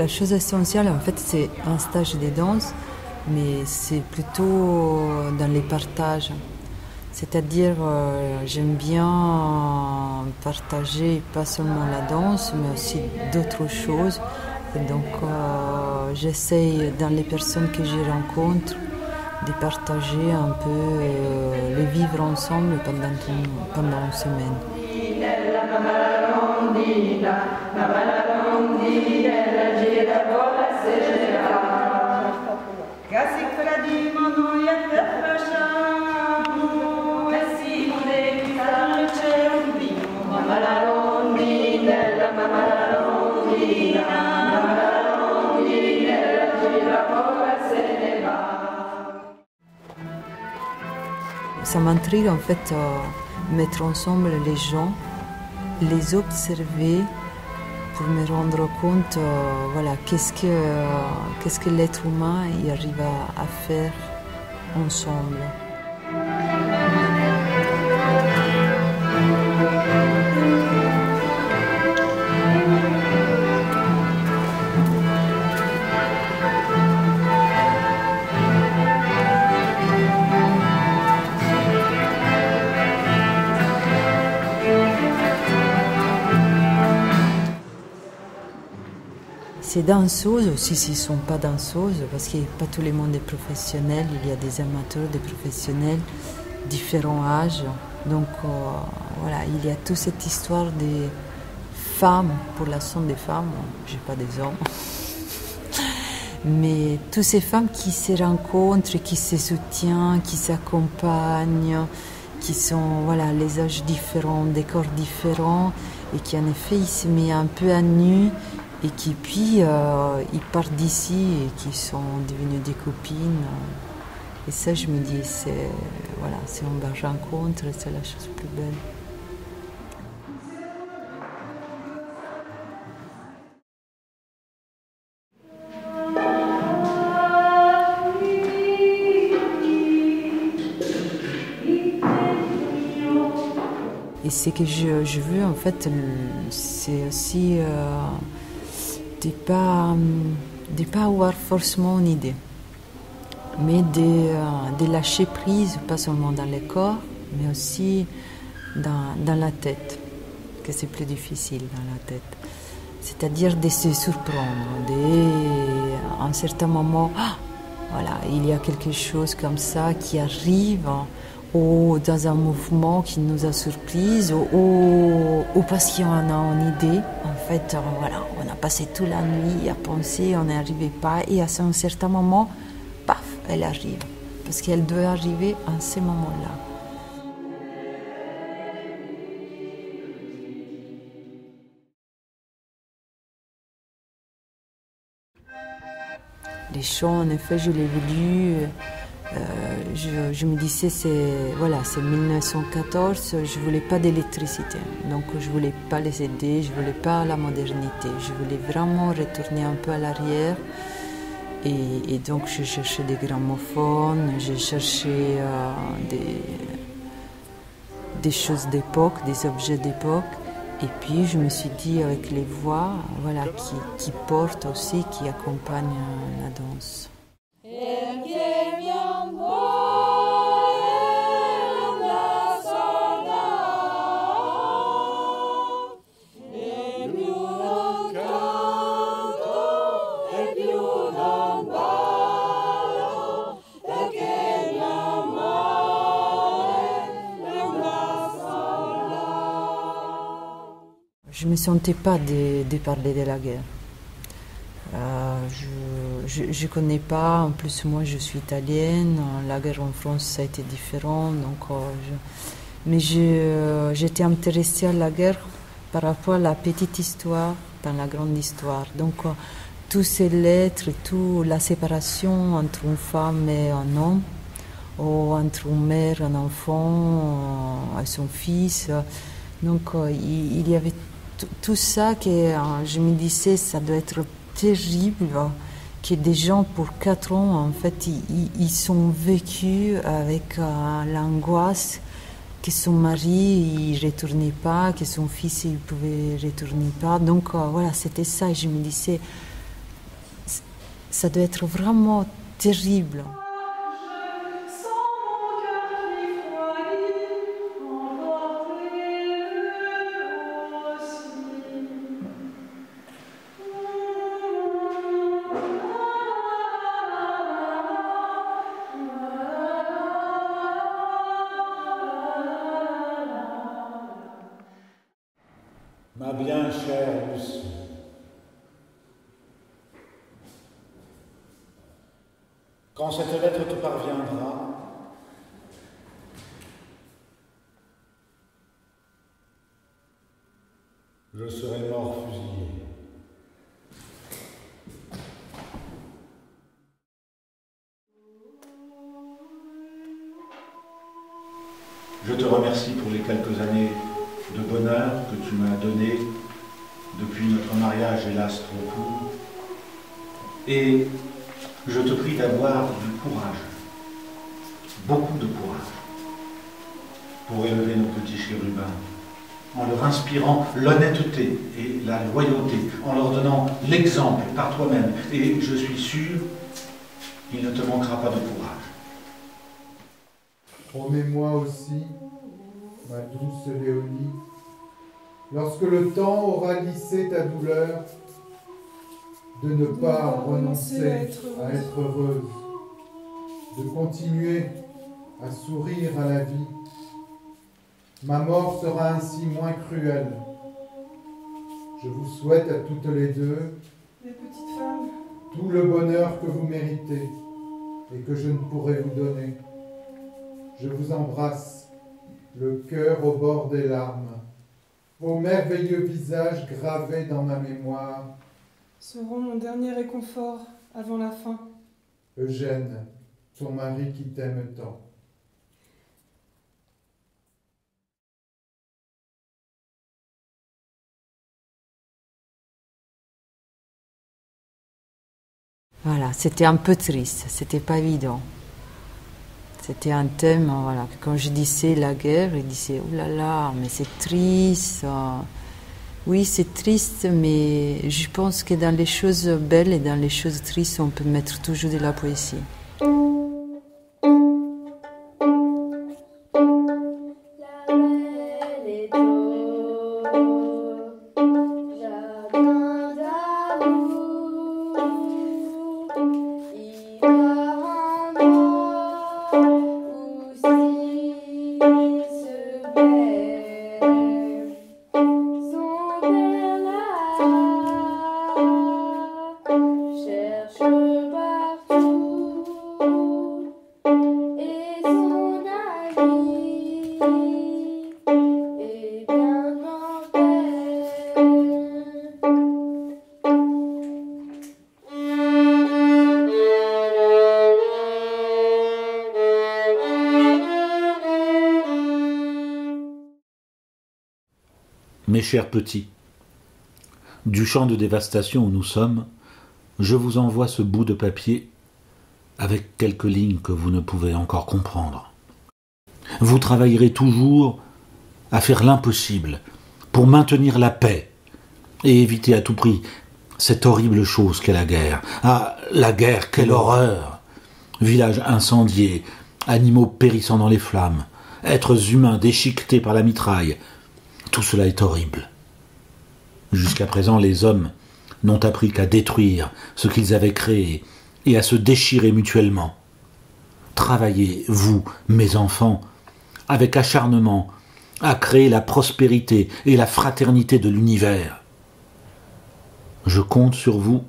la chose essentielle, en fait, c'est un stage de danse, mais c'est plutôt dans les partages. C'est-à-dire, euh, j'aime bien partager pas seulement la danse, mais aussi d'autres choses. Donc, euh, j'essaye dans les personnes que je rencontre de partager un peu, euh, le vivre ensemble pendant, pendant une semaine. Ça m'intrigue en fait euh, mettre ensemble les gens, les observer pour me rendre compte, euh, voilà, qu'est-ce que, l'être humain y arrive à faire ensemble. Ces danseuses aussi, s'ils ne sont pas danseuses, parce que pas tout le monde est professionnel, il y a des amateurs, des professionnels, différents âges. Donc euh, voilà, il y a toute cette histoire des femmes, pour la somme des femmes, je n'ai pas des hommes, mais toutes ces femmes qui se rencontrent, qui se soutiennent, qui s'accompagnent, qui sont voilà, les âges différents, des corps différents, et qui en effet ils se mettent un peu à nu et qui puis euh, ils partent d'ici et qui sont devenus des copines. Et ça, je me dis, c'est voilà, c'est une belle rencontre, c'est la chose plus belle. Et ce que je, je, veux, en fait, c'est aussi euh, de pas, de pas avoir forcément une idée, mais de, euh, de, lâcher prise, pas seulement dans le corps, mais aussi dans, dans la tête, que c'est plus difficile dans la tête. C'est-à-dire de se surprendre, de, à un certain moment, ah, voilà, il y a quelque chose comme ça qui arrive ou dans un mouvement qui nous a surprise, ou, ou parce qu'on a une idée. Fait, voilà, on a passé toute la nuit à penser, on n'arrivait pas, et à un certain moment, paf, elle arrive. Parce qu'elle doit arriver à ce moment-là. Les chants, en effet, je l'ai voulu. Euh, je, me disais, c'est voilà, c'est 1914, je voulais pas d'électricité, donc je voulais pas les aider, je voulais pas la modernité, je voulais vraiment retourner un peu à l'arrière. Et, donc je cherchais des gramophones, j'ai cherché euh, des, choses d'époque, des objets d'époque. Et puis je me suis dit avec les voix, voilà, qui, qui portent aussi, qui accompagnent la danse. Je ne me sentais pas de, de, parler de la guerre. Euh, je ne connais pas, en plus moi je suis italienne, la guerre en France ça a été différent, euh, mais j'étais intéressée à la guerre par rapport à la petite histoire dans la grande histoire. Donc euh, tous ces lettres, toute la séparation entre une femme et un homme, ou entre une mère un enfant et son fils. Donc il y avait tout ça que je me disais, ça doit être terrible que des gens pour quatre ans, en fait, ils, ils sont vécus avec euh, l'angoisse que son mari ne retournait pas, que son fils ne pouvait retourner pas. Donc euh, voilà, c'était ça. Et je me disais, ça doit être vraiment terrible. Quand cette lettre te parviendra, je serai mort fusillé. Je te remercie pour les quelques années de bonheur que tu m'as donné depuis notre mariage, hélas trop court. Et je te prie d'avoir du courage, beaucoup de courage, pour élever nos petits chérubins, en leur inspirant l'honnêteté et la loyauté, en leur donnant l'exemple par toi-même. Et je suis sûr qu'il ne te manquera pas de courage. Promets-moi aussi, ma douce Léonie, lorsque le temps aura lissé ta douleur, de ne pas renoncer à être heureuse, de continuer à sourire à la vie. Ma mort sera ainsi moins cruelle. Je vous souhaite à toutes les deux Les petites femmes, tout le bonheur que vous méritez et que je ne pourrai vous donner. Je vous embrasse, le cœur au bord des larmes, vos merveilleux visages gravés dans ma mémoire. Seront mon dernier réconfort avant la fin. Eugène, ton mari qui t'aime tant. Voilà, c'était un peu triste, c'était pas évident. C'était un thème, voilà, que quand je disais la guerre, il disait oh là là, mais c'est triste. Oui, c'est triste, mais je pense que dans les choses belles et dans les choses tristes, on peut mettre toujours de la poésie. Mes chers petits, du champ de dévastation où nous sommes, je vous envoie ce bout de papier avec quelques lignes que vous ne pouvez encore comprendre. Vous travaillerez toujours à faire l'impossible pour maintenir la paix et éviter à tout prix cette horrible chose qu'est la guerre. Ah, la guerre, quelle horreur Villages incendiés, animaux périssant dans les flammes, êtres humains déchiquetés par la mitraille, tout cela est horrible. Jusqu'à présent, les hommes n'ont appris qu'à détruire ce qu'ils avaient créé et à se déchirer mutuellement. Travaillez, vous, mes enfants, avec acharnement, à créer la prospérité et la fraternité de l'univers. Je compte sur vous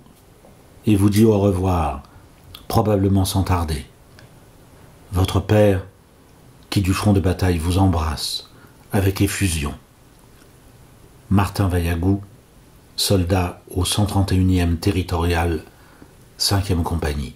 et vous dis au revoir, probablement sans tarder. Votre père, qui du front de bataille vous embrasse avec effusion. Martin Vaillagou, soldat au 131e territorial, 5e compagnie.